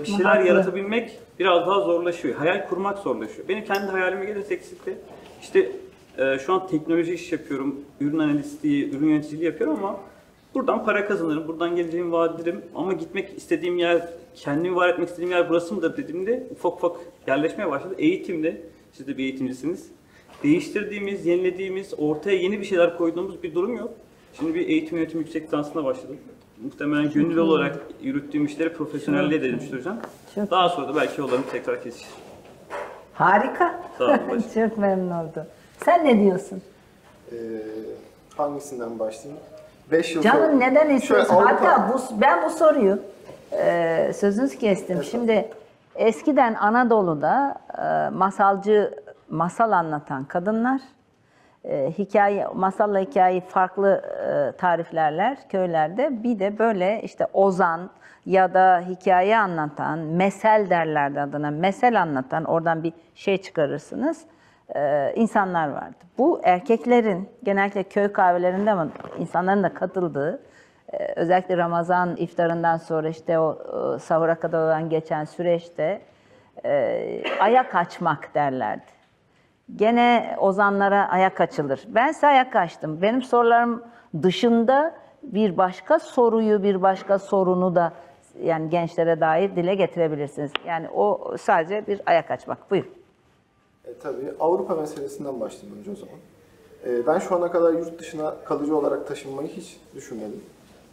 bir şeyler Haklı. yaratabilmek biraz daha zorlaşıyor. Hayal kurmak zorlaşıyor. Benim kendi hayalime gelirse eksikti. İşte e, şu an teknoloji iş yapıyorum, ürün analistliği, ürün yöneticiliği yapıyorum ama buradan para kazanırım, buradan geleceğimi vaat ederim. Ama gitmek istediğim yer, kendimi var etmek istediğim yer burası mıdır dediğimde ufak ufak yerleşmeye başladı. Eğitimde, siz de bir eğitimcisiniz. Değiştirdiğimiz, yenilediğimiz, ortaya yeni bir şeyler koyduğumuz bir durum yok. Şimdi bir eğitim yönetim yüksek lisansına başladım. Muhtemelen gönüllü olarak yürüttüğüm işleri profesyonelliğe dönüştüreceğim. Çok- Daha sonra da belki yollarım tekrar kesişir. Harika. Sağ olun. Çok memnun oldum. Sen ne diyorsun? Ee, hangisinden başlayayım? 5 yıl Canın sonra- neden istiyorsun? Avrupa- Hatta bu, ben bu soruyu e, sözünüzü kestim. Şimdi eskiden Anadolu'da e, masalcı masal anlatan kadınlar e, hikaye masalla hikayeyi farklı e, tariflerler köylerde. Bir de böyle işte ozan ya da hikaye anlatan, mesel derlerdi adına. Mesel anlatan oradan bir şey çıkarırsınız. e, insanlar vardı. Bu erkeklerin genellikle köy kahvelerinde ama insanların da katıldığı ee, özellikle Ramazan iftarından sonra işte o e, sahura kadar olan geçen süreçte e, ayak açmak derlerdi. Gene ozanlara ayak açılır. Ben size ayak açtım. Benim sorularım dışında bir başka soruyu, bir başka sorunu da yani gençlere dair dile getirebilirsiniz. Yani o sadece bir ayak açmak. Buyurun. E, tabii Avrupa meselesinden başlayayım önce o zaman. E, ben şu ana kadar yurt dışına kalıcı olarak taşınmayı hiç düşünmedim.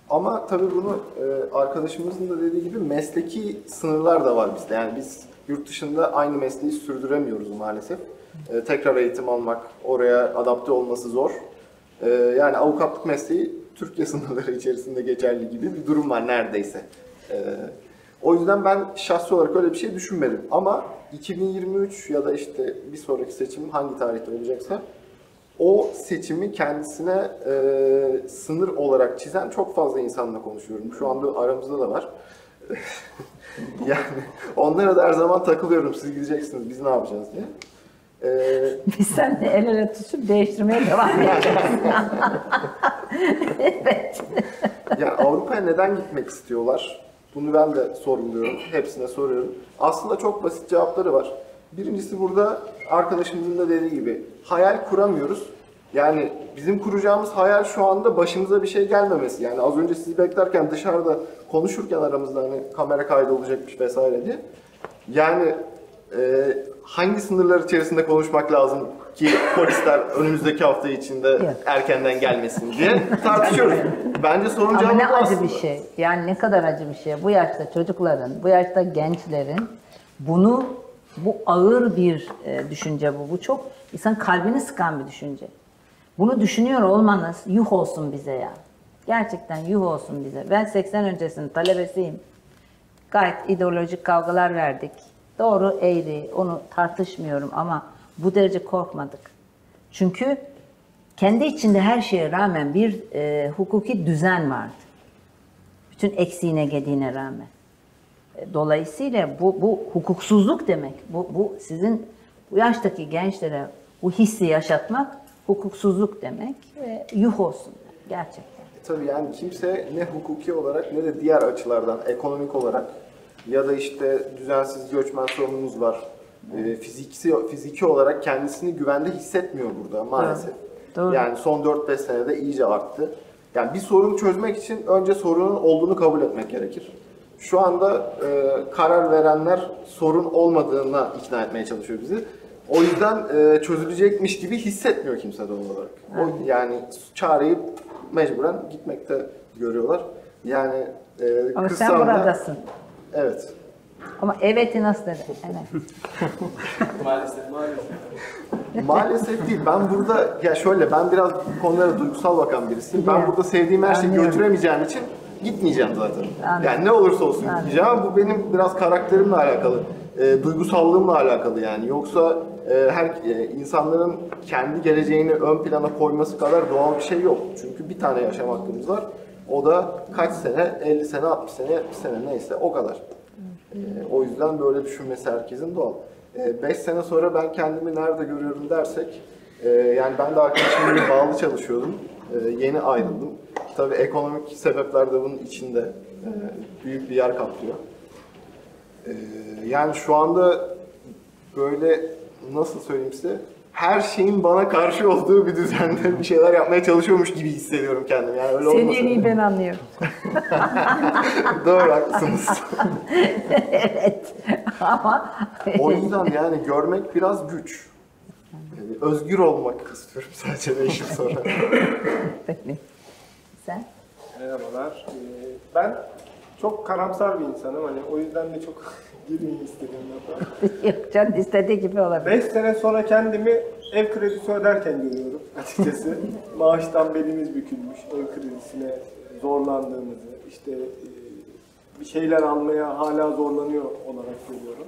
Ama tabii bunu e, arkadaşımızın da dediği gibi mesleki sınırlar da var bizde. Yani biz yurt dışında aynı mesleği sürdüremiyoruz maalesef. E, tekrar eğitim almak, oraya adapte olması zor. E, yani avukatlık mesleği Türkiye sınırları içerisinde geçerli gibi bir durum var neredeyse. E, o yüzden ben şahsi olarak öyle bir şey düşünmedim. Ama 2023 ya da işte bir sonraki seçim hangi tarihte olacaksa o seçimi kendisine e, sınır olarak çizen çok fazla insanla konuşuyorum. Şu anda aramızda da var. yani onlara da her zaman takılıyorum. Siz gideceksiniz, biz ne yapacağız diye. E, Biz seninle el ele tutuşup değiştirmeye devam edeceğiz. evet. Yani Avrupa'ya neden gitmek istiyorlar? Bunu ben de sorguluyorum. Hepsine soruyorum. Aslında çok basit cevapları var. Birincisi burada arkadaşımızın da dediği gibi hayal kuramıyoruz. Yani bizim kuracağımız hayal şu anda başımıza bir şey gelmemesi. Yani az önce sizi beklerken dışarıda konuşurken aramızda hani kamera kaydı olacakmış vesaire diye. Yani e, hangi sınırlar içerisinde konuşmak lazım ki polisler önümüzdeki hafta içinde Yok. erkenden gelmesin diye tartışıyoruz. Bence sorun Ama ne bu acı aslında. bir şey. Yani ne kadar acı bir şey. Bu yaşta çocukların, bu yaşta gençlerin bunu bu ağır bir e, düşünce bu. Bu çok insan kalbini sıkan bir düşünce. Bunu düşünüyor olmanız yuh olsun bize ya. Gerçekten yuh olsun bize. Ben 80 öncesinin talebesiyim. Gayet ideolojik kavgalar verdik. Doğru, eğri, onu tartışmıyorum ama bu derece korkmadık. Çünkü kendi içinde her şeye rağmen bir e, hukuki düzen vardı. Bütün eksiğine gediğine rağmen. E, Dolayısıyla bu, bu hukuksuzluk demek. Bu, bu sizin bu yaştaki gençlere bu hissi yaşatmak hukuksuzluk demek ve yuh olsun gerçekten. Tabii yani kimse ne hukuki olarak ne de diğer açılardan ekonomik olarak ya da işte düzensiz göçmen sorunumuz var. E, fiziki, fiziki olarak kendisini güvende hissetmiyor burada maalesef. Doğru. Yani son 4-5 senede iyice arttı. Yani bir sorunu çözmek için önce sorunun olduğunu kabul etmek gerekir. Şu anda e, karar verenler sorun olmadığına ikna etmeye çalışıyor bizi. O yüzden e, çözülecekmiş gibi hissetmiyor kimse doğal olarak. O, yani çareyi mecburen gitmekte görüyorlar. Yani e, Ama sen buradasın. Evet. Ama evet'i nasıl dedi? Evet. Maalesef maalesef. Maalesef değil. Ben burada ya şöyle ben biraz konulara duygusal bakan birisiyim. Ben burada sevdiğim her şeyi Anlıyorum. götüremeyeceğim için gitmeyeceğim zaten. Anladım. Yani ne olursa olsun Anladım. gitmeyeceğim ama bu benim biraz karakterimle alakalı. e, duygusallığımla alakalı yani. Yoksa e, her e, insanların kendi geleceğini ön plana koyması kadar doğal bir şey yok. Çünkü bir tane yaşam hakkımız var. O da kaç sene? 50 sene, 60 sene, 70 sene neyse o kadar. E, o yüzden böyle düşünmesi herkesin doğal. 5 sene sonra ben kendimi nerede görüyorum dersek, e, yani ben de arkadaşımla bağlı çalışıyordum. E, yeni ayrıldım. Tabii ekonomik sebepler de bunun içinde e, büyük bir yer kaplıyor. Ee, yani şu anda böyle nasıl söyleyeyim size her şeyin bana karşı olduğu bir düzende bir şeyler yapmaya çalışıyormuş gibi hissediyorum kendimi. Yani öyle Seni en iyi ben anlıyorum. Doğru haklısınız. evet. Ama o yüzden yani görmek biraz güç. Yani özgür olmak istiyorum sadece 5 yıl sonra. Peki. Sen? Merhabalar. Ee, Ben çok karamsar bir insanım. Hani o yüzden de çok girmeyi istedim lafa. Yok canım istediği gibi olabilir. 5 sene sonra kendimi ev kredisi öderken görüyorum açıkçası. Maaştan belimiz bükülmüş, ev kredisine zorlandığımızı, işte e, bir şeyler almaya hala zorlanıyor olarak görüyorum.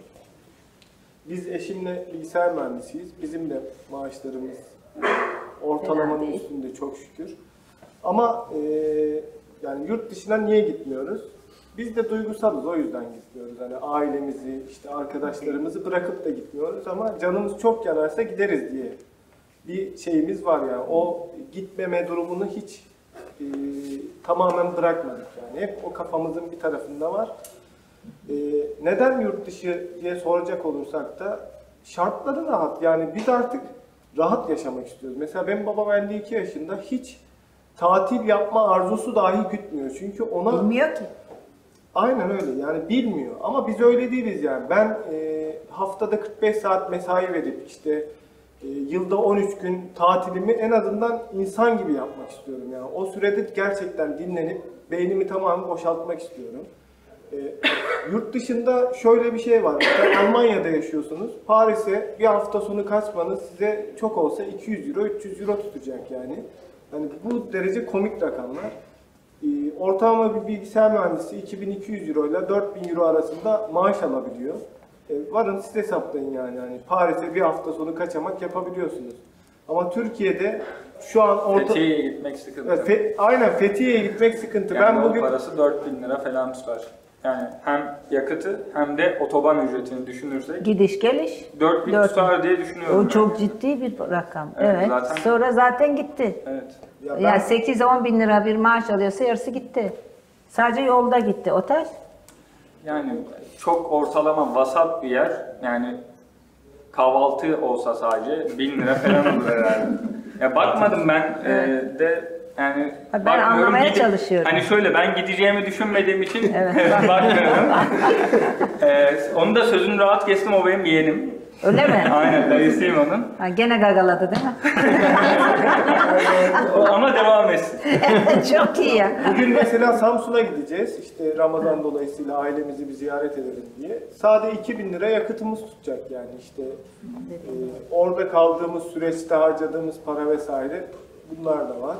Biz eşimle bilgisayar mühendisiyiz. Bizim de maaşlarımız ortalamanın üstünde çok şükür. Ama e, yani yurt dışına niye gitmiyoruz? Biz de duygusalız o yüzden gitmiyoruz. Hani ailemizi, işte arkadaşlarımızı bırakıp da gitmiyoruz ama canımız çok yanarsa gideriz diye bir şeyimiz var yani. O gitmeme durumunu hiç e, tamamen bırakmadık yani. Hep o kafamızın bir tarafında var. E, neden yurt dışı diye soracak olursak da şartları rahat. Yani biz artık rahat yaşamak istiyoruz. Mesela benim babam 52 yaşında hiç tatil yapma arzusu dahi gütmüyor. Çünkü ona Bilmiyor ki. Aynen öyle yani bilmiyor ama biz öyle değiliz yani. Ben e, haftada 45 saat mesai verip işte e, yılda 13 gün tatilimi en azından insan gibi yapmak istiyorum yani. O sürede gerçekten dinlenip beynimi tamamen boşaltmak istiyorum. E, yurt dışında şöyle bir şey var. Mesela Almanya'da yaşıyorsunuz. Paris'e bir hafta sonu kaçmanız size çok olsa 200 euro, 300 euro tutacak yani. Yani bu derece komik rakamlar. Ee, Ortalama bir bilgisayar mühendisi 2200 euro ile 4000 euro arasında maaş alabiliyor. E, varın siz hesaplayın yani. yani Paris'e bir hafta sonu kaçamak yapabiliyorsunuz. Ama Türkiye'de şu an orta... Fethiye'ye gitmek sıkıntı. Fe- aynen Fethiye'ye gitmek sıkıntı. Yani ben bugün parası 4000 lira falan tutar. Yani hem yakıtı hem de otoban ücretini düşünürsek Gidiş geliş. 4000 Dört tutar diye düşünüyorum. O çok yani. ciddi bir rakam. Evet, Evet. zaten- Sonra zaten gitti. Evet. ya ben- Yani 8-10 bin lira bir maaş alıyorsa yarısı gitti. Sadece yolda gitti. Otel? Yani çok ortalama vasat bir yer. Yani kahvaltı olsa sadece 1000 lira falan olur herhalde. Ya bakmadım ben e, de yani ben bakmıyorum. anlamaya çalışıyorum. Hani şöyle ben gideceğimi düşünmediğim için bakmıyorum. E, onu da sözünü rahat kestim o benim yeğenim. Öyle mi? Aynen dayısıyım onun. Ha, gene gagaladı değil mi? Ama devam etsin. çok iyi ya. Bugün mesela Samsun'a gideceğiz. İşte Ramazan dolayısıyla ailemizi bir ziyaret edelim diye. Sade 2000 lira yakıtımız tutacak yani işte e, orada kaldığımız süreçte harcadığımız para vesaire bunlar da var.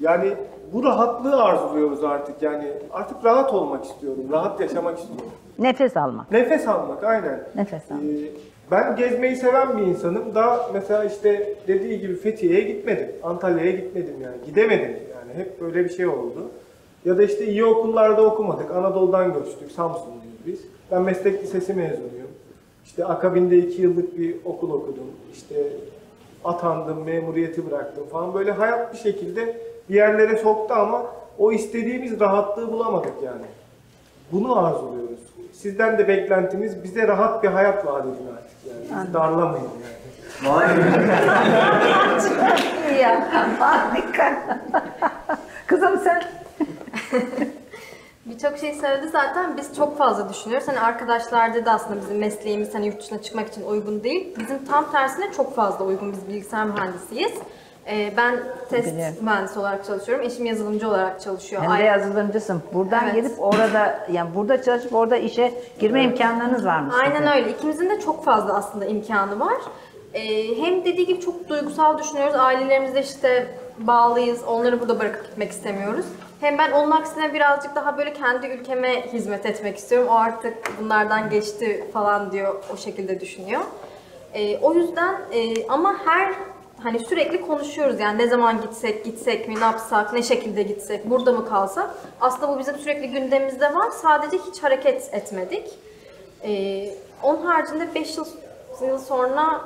Yani bu rahatlığı arzuluyoruz artık yani artık rahat olmak istiyorum, rahat yaşamak istiyorum. Nefes almak. Nefes almak aynen. Nefes almak. Ee, ben gezmeyi seven bir insanım. Daha mesela işte dediği gibi Fethiye'ye gitmedim. Antalya'ya gitmedim yani. Gidemedim yani. Hep böyle bir şey oldu. Ya da işte iyi okullarda okumadık. Anadolu'dan göçtük. Samsunluyuz biz. Ben meslek lisesi mezunuyum. İşte akabinde iki yıllık bir okul okudum. İşte atandım, memuriyeti bıraktım falan. Böyle hayat bir şekilde bir yerlere soktu ama o istediğimiz rahatlığı bulamadık yani. Bunu arzuluyoruz. Sizden de beklentimiz bize rahat bir hayat vaat edin artık yani. Bizi darlamayın yani. İyi ya. Harika. Kızım sen? Birçok şey söyledi zaten biz çok fazla düşünüyoruz. Hani arkadaşlar dedi aslında bizim mesleğimiz hani yurt dışına çıkmak için uygun değil. Bizim tam tersine çok fazla uygun. Biz bilgisayar mühendisiyiz. Ee, ben test Biliyorum. mühendisi olarak çalışıyorum. Eşim yazılımcı olarak çalışıyor. Hem de Ay- yazılımcısın. Buradan Evet. gelip orada yani burada çalışıp orada işe girme imkanlarınız var mı? Aynen öyle. İkimizin de çok fazla aslında imkanı var. Ee, hem dediği gibi çok duygusal düşünüyoruz. Ailelerimizle işte bağlıyız. Onları burada bırakıp gitmek istemiyoruz. Hem ben onun aksine birazcık daha böyle kendi ülkeme hizmet etmek istiyorum. O artık bunlardan geçti falan diyor. O şekilde düşünüyor. Ee, o yüzden e, ama her hani sürekli konuşuyoruz yani ne zaman gitsek, gitsek mi, ne yapsak, ne şekilde gitsek, burada mı kalsak. Aslında bu bizim sürekli gündemimizde var. Sadece hiç hareket etmedik. Ee, onun haricinde 5 yıl, yıl sonra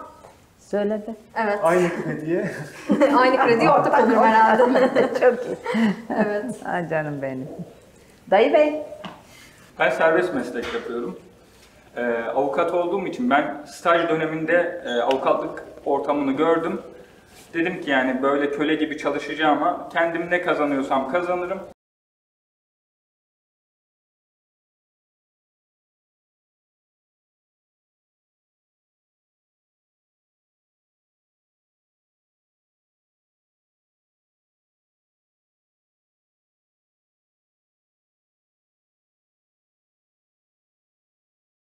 Söyledi. evet Aynı krediye. aynı krediye ortak olurum herhalde. Çok iyi. evet. Ay canım benim. Dayı Bey. Ben serbest meslek yapıyorum. e, avukat olduğum için ben staj döneminde e, avukatlık ortamını gördüm. Dedim ki yani böyle köle gibi çalışacağıma kendim ne kazanıyorsam kazanırım.